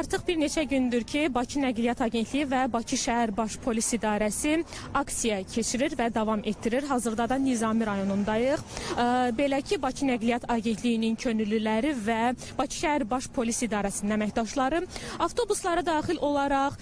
Artıq bir neçə gündür ki, Bakı Nəqliyyat Agentliyi və Bakı şəhər Baş Polis İdarəsi aksiya keçirir və davam etdirir. Hazırda da Nizami rayonundayıq. Belə ki, Bakı Nəqliyyat Agentliyinin könüllüləri və Bakı şəhər Baş Polis İdarəsinin əməkdaşları avtobuslara daxil olaraq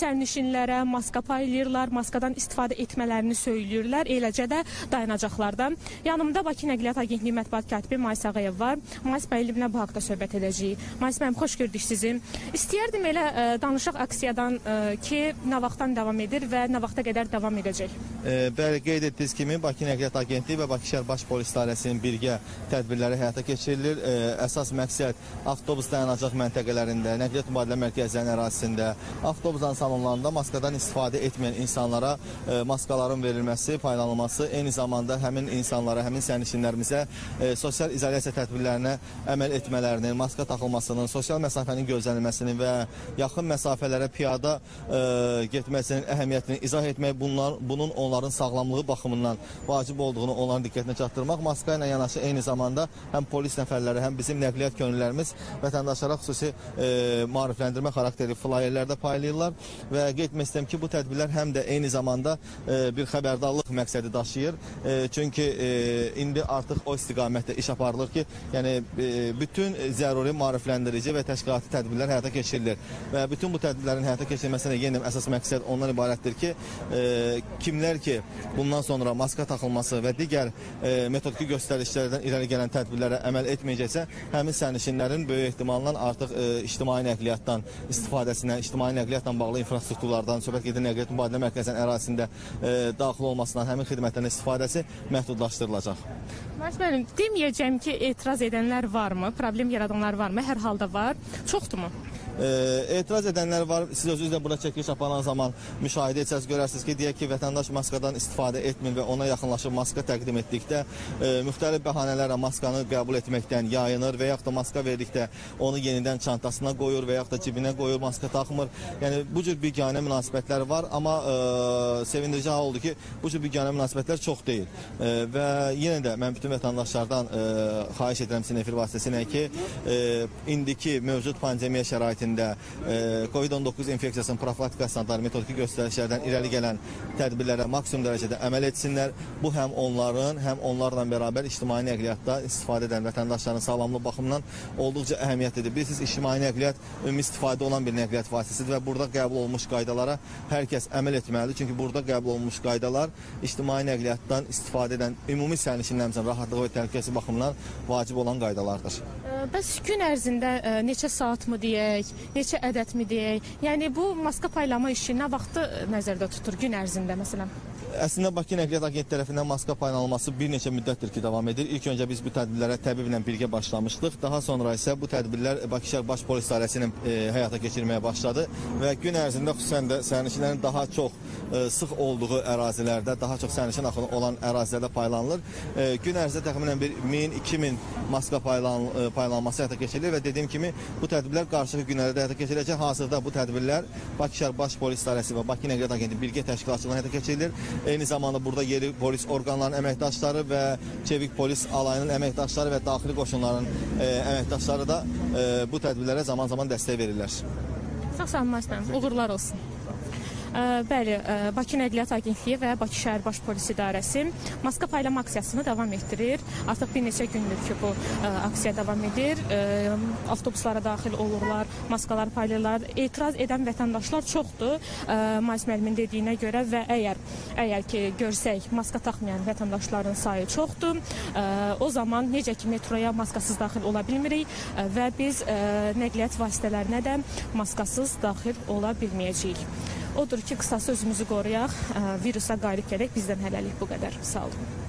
sərnişinlərə maska paylayırlar, maskadan istifadə etmələrini söyləyirlər. Eləcə də dayanacaqlarda. Yanımda Bakı Nəqliyyat Agentliyi mətbuat katibi Mais Ağayev var. Mais müəllimlə bu haqda söhbət edəcəyik. Mais müəllim, xoş gördük sizi. İstəyərdim elə ə, danışaq aksiyadan ə, ki, nə vaxtdan davam edir və nə vaxta qədər davam edəcək. E, Bəli, qeyd etdiyiniz kimi Bakı Nəqliyyat Agentliyi və Bakı şəhər Baş Polis İdarəsinin birgə tədbirləri həyata keçirilir. E, Əsas məqsəd avtobus dayanacaq məntəqələrində, nəqliyyat mübadilə mərkəzlərinin ərazisində, avtobusların salonlarında maskadan istifadə etməyən insanlara e, maskaların verilməsi, paylanılması, eyni zamanda həmin insanlara, həmin sərnişinlərimizə e, sosial izolyasiya tədbirlərinə əməl etmələrinin, maska taxılmasının, sosial məsafənin gözlənilməsinin və yaxın məsafələrə piyada e, getməsinin əhəmiyyətini izah etmək, bunlar, bunun onların sağlamlığı baxımından vacib olduğunu onların diqqətinə çatdırmaq, maska ilə yanaşı eyni zamanda həm polis nəfərləri, həm bizim nəqliyyat könüllərimiz vətəndaşlara xüsusi e, maarifləndirmə xarakterli flayerlər də paylayırlar və qeyd etmək istəyirəm ki, bu tədbirlər həm də eyni zamanda e, bir xəbərdarlıq məqsədi daşıyır. E, çünki e, indi artıq o istiqamətdə iş aparılır ki, yəni e, bütün zəruri maarifləndirici və təşkilati tədbirlər həyata keçirilir və bütün bu tədbirlərin həyata keçirilməsində yenə əsas məqsəd ondan ibarətdir ki, e, kimlər ki, bundan sonra maska taxılması və digər e, metodiki göstərişlərdən irəli gələn tədbirlərə əməl etməyəcəksə, həmin sərnişinlərin böyük ehtimalla artıq e, ictimai nəqliyyatdan istifadəsinə, ictimai nəqliyyatla bağlı infrastrukturlardan, söhbət gedir nəqliyyat mübadilə mərkəzinin ərazisində e, daxil olmasından həmin xidmətlərin istifadəsi məhdudlaşdırılacaq. Mais müəllim, deməyəcəm ki, etiraz edənlər varmı, problem yaradanlar varmı? Hər halda var. Çoxdurmu? E, etiraz edənlər var. Siz özünüz də burada çəkiliş aparan zaman müşahidə etsəz görərsiniz ki, deyək ki, vətəndaş maskadan istifadə etmir və ona yaxınlaşıb maska təqdim etdikdə e, müxtəlif bəhanələrlə maskanı qəbul etməkdən yayınır və yaxud da maska verdikdə onu yenidən çantasına qoyur və yaxud da cibinə qoyur, maska taxmır. Yəni bu cür biganə münasibətlər var, amma e, sevindirici hal oldu ki, bu cür biganə münasibətlər çox deyil. E, və yenə də mən bütün vətəndaşlardan e, xahiş edirəm sizin efir vasitəsilə ki, e, indiki mövcud pandemiya şəraitində şəraitində e, COVID-19 infeksiyasının profilaktikasına dair metodiki göstərişlərdən irəli gələn tədbirlərə maksimum dərəcədə əməl etsinlər. Bu həm onların, həm onlarla bərabər ictimai nəqliyyatda istifadə edən vətəndaşların sağlamlığı baxımından olduqca əhəmiyyətlidir. Bilirsiniz, ictimai nəqliyyat ümumi istifadə olan bir nəqliyyat vasitəsidir və burada qəbul olunmuş qaydalara hər kəs əməl etməlidir. Çünki burada qəbul olunmuş qaydalar ictimai nəqliyyatdan istifadə edən ümumi sərnişinlərimizin rahatlığı və təhlükəsi baxımından vacib olan qaydalardır. Bəs gün ərzində ə, neçə saatmı deyək, neçə ədədmi deyək? Yəni bu maska paylama işi nə vaxtı nəzərdə tutur gün ərzində məsələn? Əslində Bakı Nəqliyyat Agentliyi tərəfindən maska paylanılması bir neçə müddətdir ki, davam edir. İlk öncə biz bu tədbirlərə təbiblə birgə başlamışdıq. Daha sonra isə bu tədbirlər Bakı şəhər Baş Polis İdarəsinin e, həyata keçirməyə başladı və gün ərzində xüsusən də sərnişinlərin daha çox e, sıx olduğu ərazilərdə, daha çox sərnişin axını olan ərazilərdə paylanılır. E, gün ərzində təxminən bir 1000-2000 maska paylan, e, paylanması həyata keçirilir və dediyim kimi bu tədbirlər qarşıdakı günlərdə həyata keçiriləcək. Hazırda bu tədbirlər Bakı şəhər Baş Polis İdarəsi və Bakı Nəqliyyat Agentliyi birgə təşkilatçılığında həyata keçirilir. Eyni zamanda burada yeri polis orqanlarının əməkdaşları və çevik polis alayının əməkdaşları və daxili qoşunların e, əməkdaşları da e, bu tədbirlərə zaman-zaman dəstək verirlər. Sağ Məsələn, uğurlar olsun. Bəli, Bakı Nəqliyyat Agentliyi və Bakı şəhər Baş Polis İdarəsi maska paylama aksiyasını davam etdirir. Artıq bir neçə gündür ki, bu aksiya davam edir. Avtobuslara daxil olurlar, maskalar paylayırlar. Etiraz edən vətəndaşlar çoxdur. Mais müəllimin dediyinə görə və əgər əgər ki, görsək maska taxmayan vətəndaşların sayı çoxdur, o zaman necə ki metroya maskasız daxil ola bilmirik və biz nəqliyyat vasitələrinə də maskasız daxil ola bilməyəcəyik. Odur ki, qısası özümüzü qoruyaq, ə, virusa qalib gələk. Bizdən hələlik bu qədər. Sağ olun.